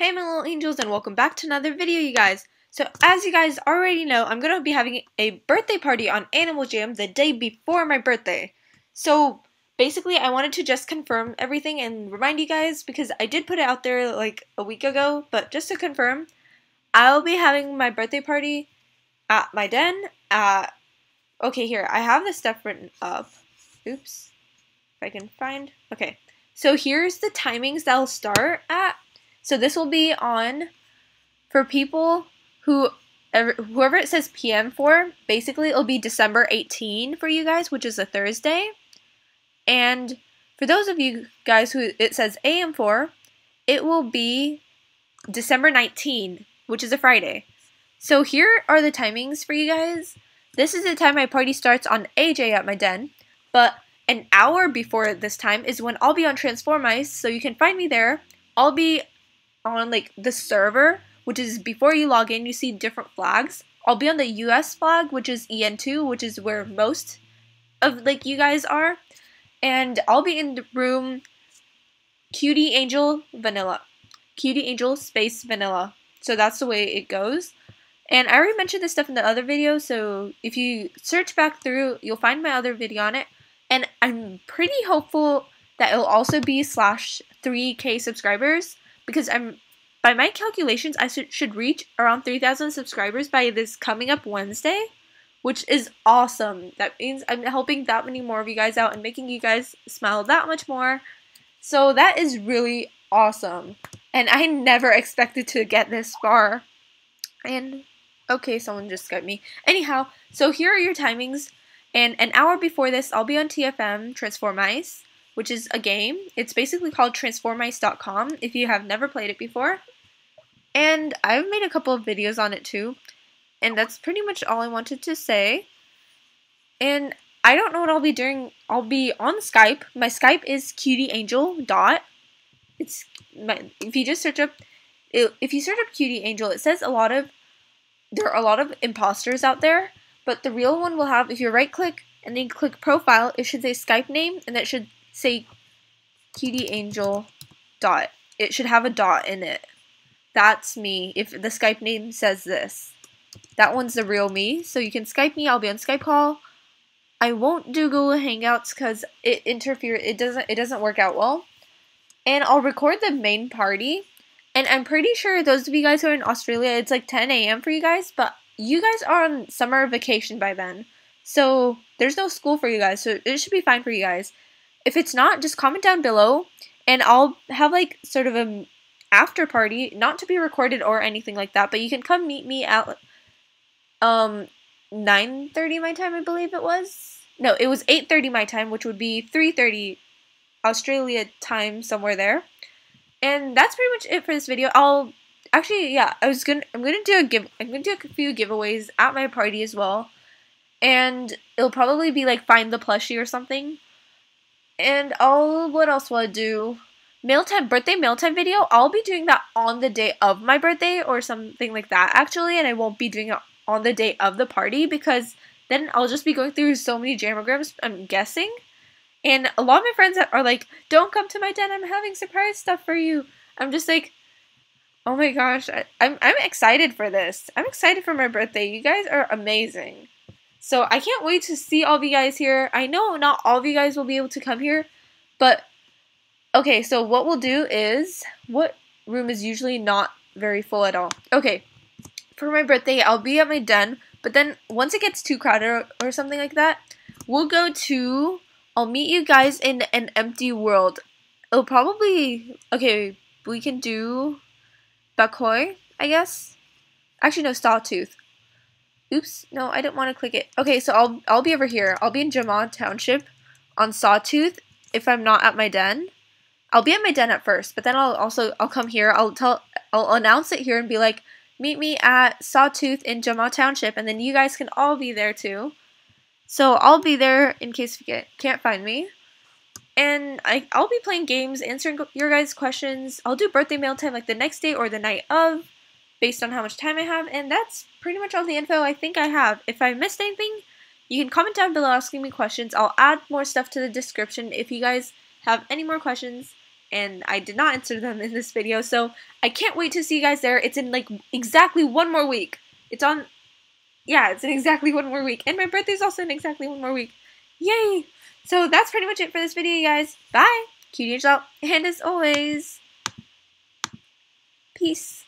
Hey my little angels and welcome back to another video you guys. So as you guys already know, I'm going to be having a birthday party on Animal Jam the day before my birthday. So basically I wanted to just confirm everything and remind you guys because I did put it out there like a week ago, but just to confirm, I'll be having my birthday party at my den at, okay here, I have the stuff written up. Oops, if I can find, okay. So here's the timings that'll start at so this will be on for people who whoever it says PM for, basically it'll be December 18 for you guys, which is a Thursday. And for those of you guys who it says AM for, it will be December 19, which is a Friday. So here are the timings for you guys. This is the time my party starts on AJ at my den, but an hour before this time is when I'll be on Transformice, so you can find me there. I'll be on like the server, which is before you log in, you see different flags. I'll be on the US flag, which is EN2, which is where most of like you guys are. And I'll be in the room Cutie Angel Vanilla. Cutie Angel Space Vanilla. So that's the way it goes. And I already mentioned this stuff in the other video, so if you search back through, you'll find my other video on it. And I'm pretty hopeful that it'll also be slash 3k subscribers because I'm by my calculations I should reach around 3000 subscribers by this coming up Wednesday, which is awesome. That means I'm helping that many more of you guys out and making you guys smile that much more. So that is really awesome. And I never expected to get this far. And okay, someone just Skyped me. Anyhow, so here are your timings. And an hour before this, I'll be on TFM Transformice which is a game. It's basically called Transformice.com if you have never played it before. And I've made a couple of videos on it too. And that's pretty much all I wanted to say. And I don't know what I'll be doing. I'll be on Skype. My Skype is cutieangel dot. It's my, if you just search up if you search up cutie angel, it says a lot of there are a lot of imposters out there, but the real one will have if you right click and then click profile, it should say Skype name and that should say cutie angel dot. It should have a dot in it. That's me if the Skype name says this. That one's the real me. So you can Skype me. I'll be on Skype call. I won't do Google Hangouts because it interferes. It doesn't. It doesn't work out well. And I'll record the main party. And I'm pretty sure those of you guys who are in Australia, it's like 10 a.m. for you guys. But you guys are on summer vacation by then. So there's no school for you guys. So it should be fine for you guys. If it's not, just comment down below and I'll have like sort of a after party, not to be recorded or anything like that, but you can come meet me at um 9:30 my time, I believe it was. No, it was 8:30 my time, which would be 3:30 Australia time somewhere there. And that's pretty much it for this video. I'll actually yeah, I was going to I'm going to do a give I'm going to do a few giveaways at my party as well. And it'll probably be like find the plushie or something. And I'll, what else will I do? Mail time, birthday mail time video. I'll be doing that on the day of my birthday or something like that actually. And I won't be doing it on the day of the party because then I'll just be going through so many jam-a-grams, I'm guessing. And a lot of my friends are like, don't come to my den, I'm having surprise stuff for you. I'm just like, oh my gosh, I, I'm, I'm excited for this. I'm excited for my birthday. You guys are amazing. So I can't wait to see all of you guys here. I know not all of you guys will be able to come here, but okay, so what we'll do is, what room is usually not very full at all? Okay, for my birthday, I'll be at my den, but then once it gets too crowded or, or something like that, we'll go to, I'll meet you guys in an empty world. It'll probably, okay, we can do Bakoy, I guess. Actually, no, Sawtooth. Oops, no, I didn't want to click it. Okay, so I'll I'll be over here. I'll be in Jamaa Township on Sawtooth if I'm not at my den. I'll be at my den at first, but then I'll also I'll come here. I'll tell I'll announce it here and be like, meet me at Sawtooth in Jamaa Township, and then you guys can all be there too. So I'll be there in case you get, can't find me. And I, I'll be playing games, answering your guys' questions. I'll do birthday mail time like the next day or the night of based on how much time I have, and that's pretty much all the info I think I have. If I missed anything, you can comment down below asking me questions. I'll add more stuff to the description if you guys have any more questions. and I did not answer them in this video, so I can't wait to see you guys there. It's in like exactly one more week. It's on, yeah, it's in exactly one more week, and my birthday's also in exactly one more week. Yay! So that's pretty much it for this video, guys. Bye! Cutie out, and as always, peace.